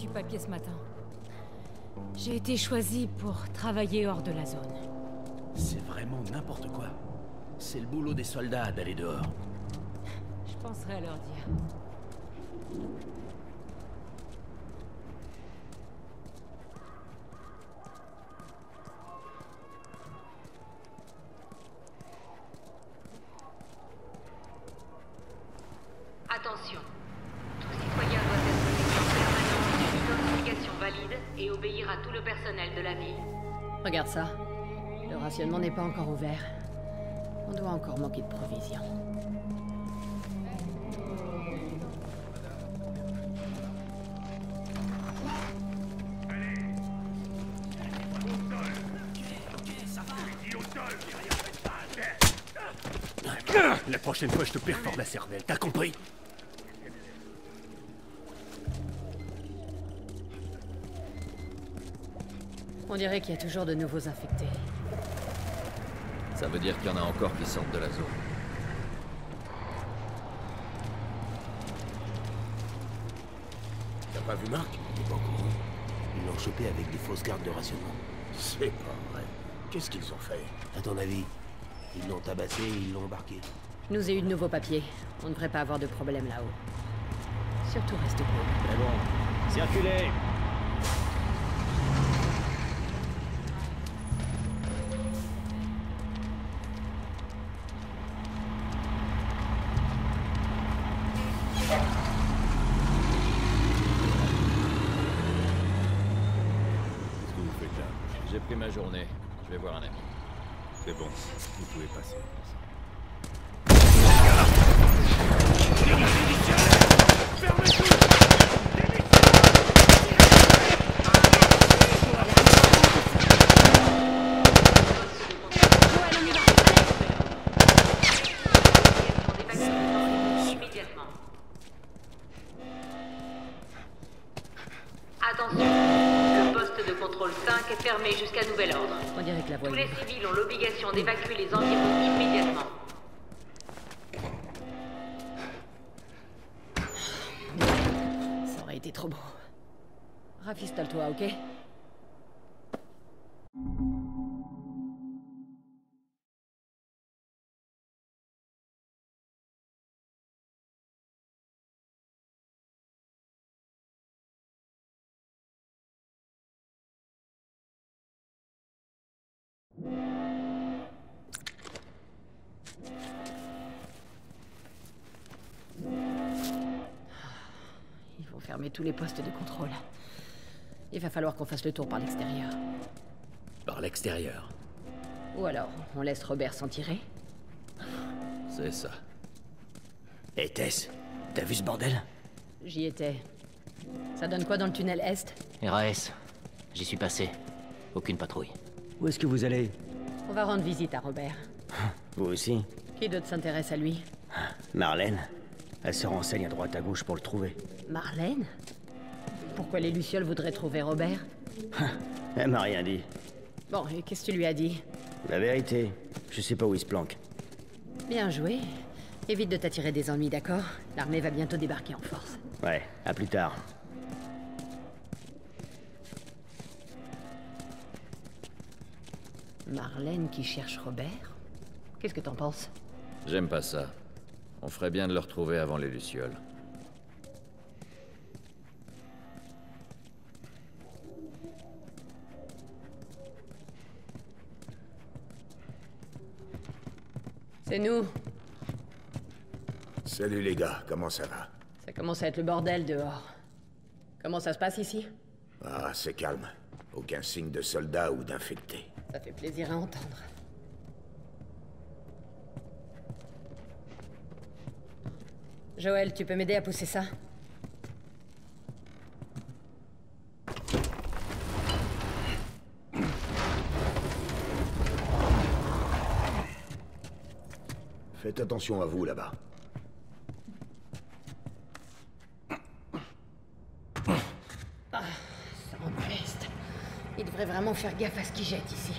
du papier ce matin. J'ai été choisi pour travailler hors de la zone. C'est vraiment n'importe quoi. C'est le boulot des soldats d'aller dehors. Je penserai à leur dire. Attention. Tout citoyen doit être muté en permanence d'une identification valide et obéir à tout le personnel de la ville. Regarde ça. Le rationnement n'est pas encore ouvert. On doit encore manquer de provisions. La prochaine fois, je te perfore la cervelle, t'as compris? On dirait qu'il y a toujours de nouveaux infectés. Ça veut dire qu'il y en a encore qui sortent de la zone. T'as pas vu Marc? T'es pas au courant Ils l'ont chopé avec des fausses gardes de rationnement. C'est pas vrai. Qu'est-ce qu'ils ont fait? À ton avis Ils l'ont tabassé et ils l'ont embarqué. Je nous ai eu de nouveaux papiers. On ne devrait pas avoir de problème là-haut. Surtout reste cool. Mais bon, circulez Qu'est-ce que vous faites là J'ai pris ma journée. Je vais voir un ami. C'est bon, vous pouvez passer. Immédiatement. Attention. Le poste de contrôle 5 est fermé jusqu'à nouvel ordre. On dirait que la voie Tous les civils ont l'obligation d'évacuer les environs immédiatement. Ça aurait été trop beau. Rafistole-toi, ok? Tous les postes de contrôle. Il va falloir qu'on fasse le tour par l'extérieur. Par l'extérieur. Ou alors, on laisse Robert s'en tirer C'est ça. Hé Tess, t'as vu ce bordel? J'y étais. Ça donne quoi dans le tunnel Est? RAS, j'y suis passé. Aucune patrouille. Où est-ce que vous allez? On va rendre visite à Robert. Vous aussi? Qui d'autre s'intéresse à lui? Marlène Elle se renseigne à droite à gauche pour le trouver. Marlène? Pourquoi les Lucioles voudraient trouver Robert? Elle m'a rien dit. Bon, et qu'est-ce que tu lui as dit? La vérité, je sais pas où il se planque. Bien joué. Évite de t'attirer des ennuis, d'accord? L'armée va bientôt débarquer en force. Ouais, à plus tard. Marlène qui cherche Robert? Qu'est-ce que t'en penses? J'aime pas ça. On ferait bien de le retrouver avant les Lucioles. C'est nous. Salut les gars, comment ça va? Ça commence à être le bordel dehors. Comment ça se passe ici? Ah, c'est calme. Aucun signe de soldats ou d'infectés. Ça fait plaisir à entendre. Joël, tu peux m'aider à pousser ça Faites attention à vous là-bas. Ça empeste. Il devrait vraiment faire gaffe à ce qu'il jette ici.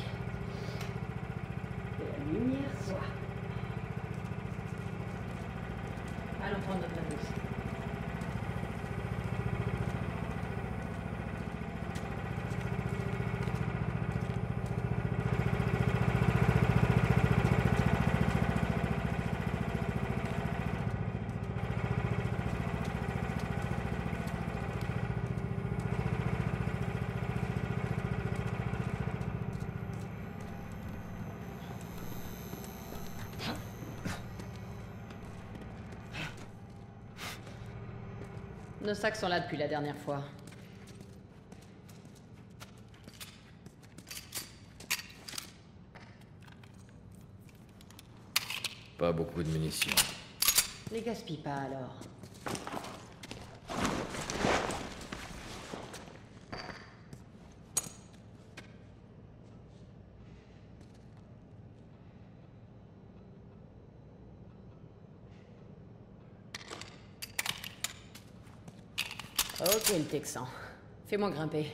Nos sacs sont là depuis la dernière fois. Pas beaucoup de munitions. Les gaspille pas alors. Ok, le Texan? Fais-moi grimper.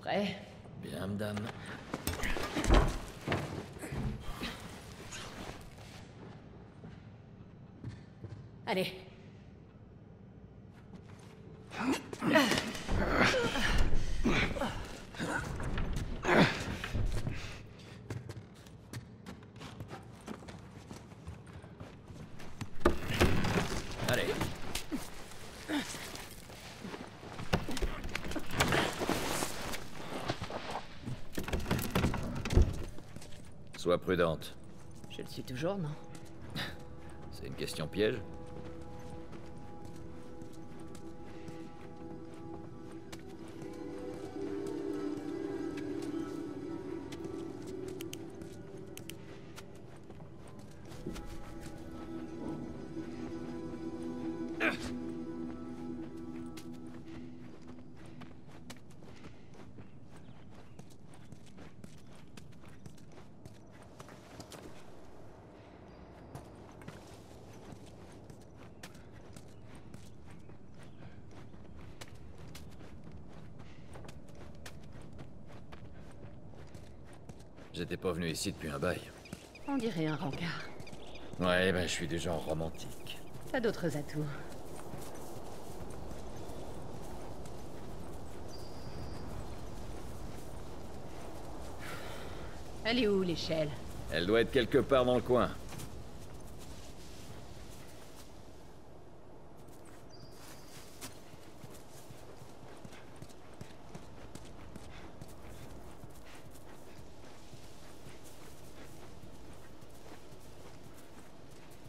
Prêt? Bien, madame. Allez. Allez. Sois prudente. Je le suis toujours, non? C'est une question piège J'étais pas venu ici depuis un bail. On dirait un rencard. Ouais, ben je suis du genre romantique. T'as d'autres atouts. Elle est où, l'échelle? Elle doit être quelque part dans le coin.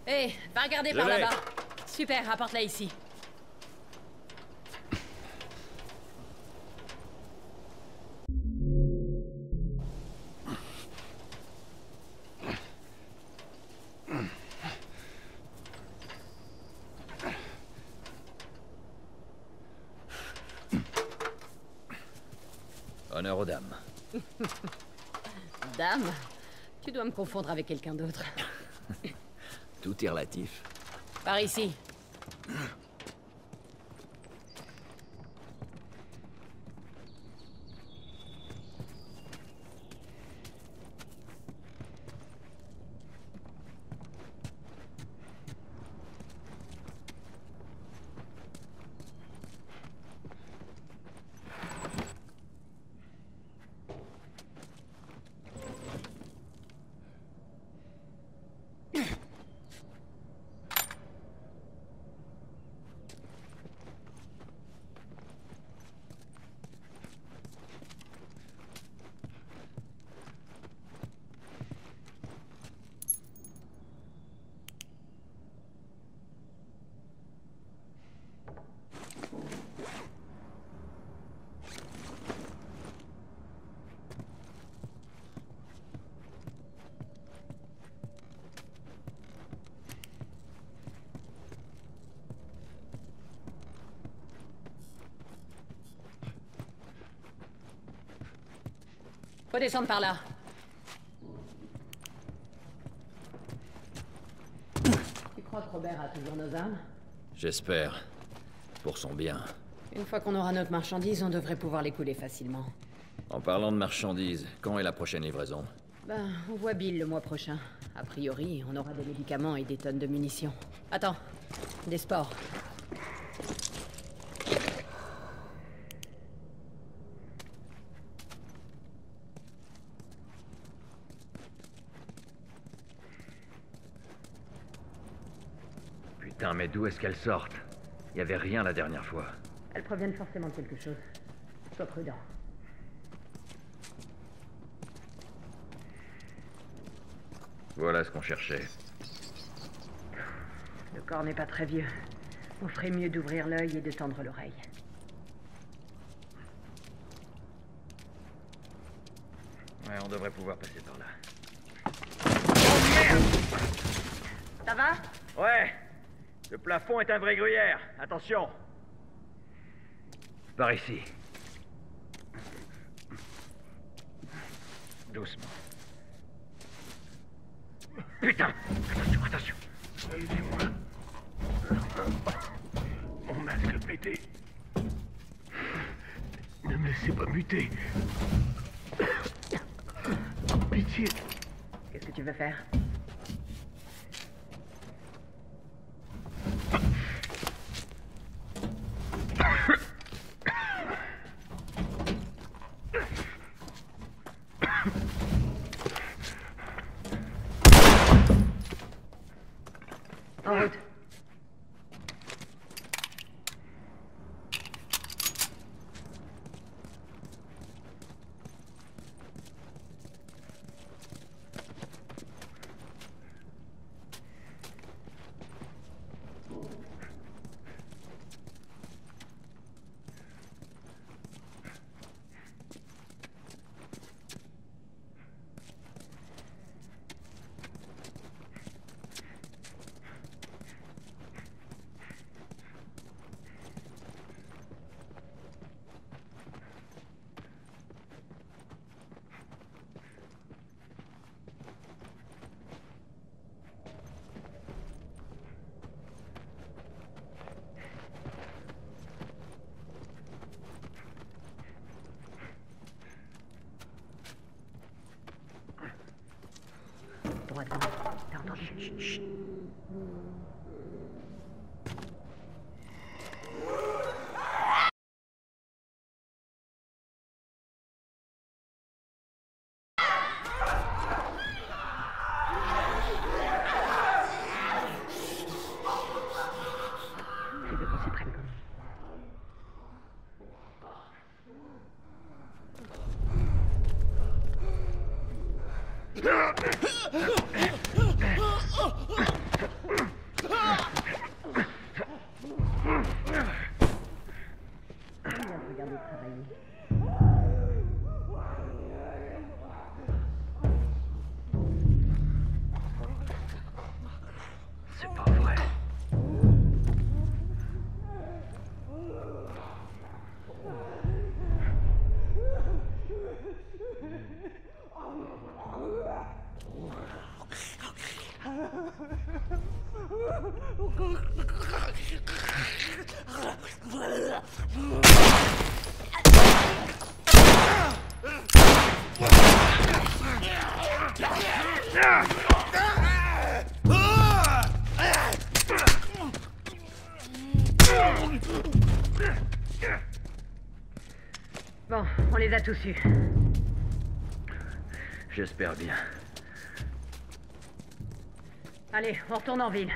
Hé, va regarder Je par là-bas. Super, apporte-la ici. Honneur aux dames. Dame, tu dois me confondre avec quelqu'un d'autre. Tout est relatif. Par ici. Faut descendre par là. Tu crois que Robert a toujours nos âmes J'espère. Pour son bien. Une fois qu'on aura notre marchandise, on devrait pouvoir les couler facilement. En parlant de marchandises, quand est la prochaine livraison? Ben, on voit Bill le mois prochain. A priori, on aura des médicaments et des tonnes de munitions. Attends, des sports. Putain, mais d'où est-ce qu'elles sortent? Il y avait rien la dernière fois. Elles proviennent forcément de quelque chose. Sois prudent. Voilà ce qu'on cherchait. Le corps n'est pas très vieux. On ferait mieux d'ouvrir l'œil et de tendre l'oreille. Ouais, on devrait pouvoir passer par là. Ça va? Ouais Le plafond est un vrai gruyère. Attention Par ici. Doucement. Putain Attention, attention Aidez-moi. Mon masque pété. Ne me laissez pas muter. Pitié. Qu'est-ce que tu veux faire? shh, shh, shh. Viens te regarder travailler. C'est pas vrai. Bon, on les a tous eus. J'espère bien. Allez, on retourne en ville.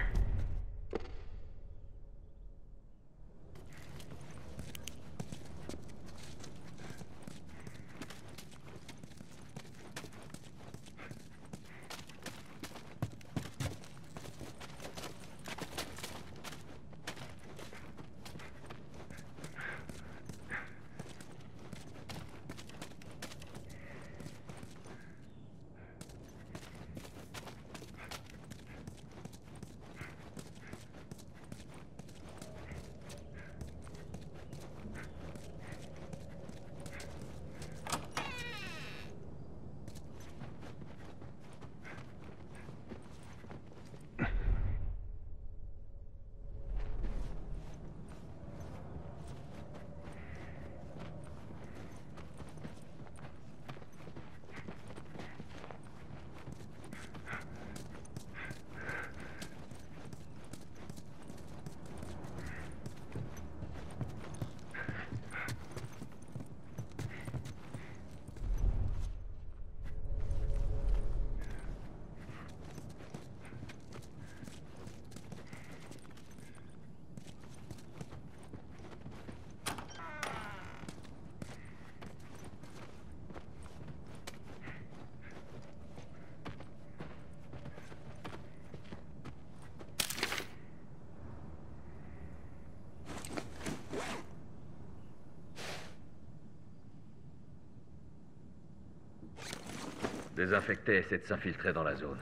Des infectés essaient de s'infiltrer dans la zone.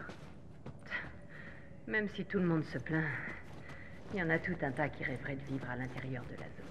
Même si tout le monde se plaint, il y en a tout un tas qui rêveraient de vivre à l'intérieur de la zone.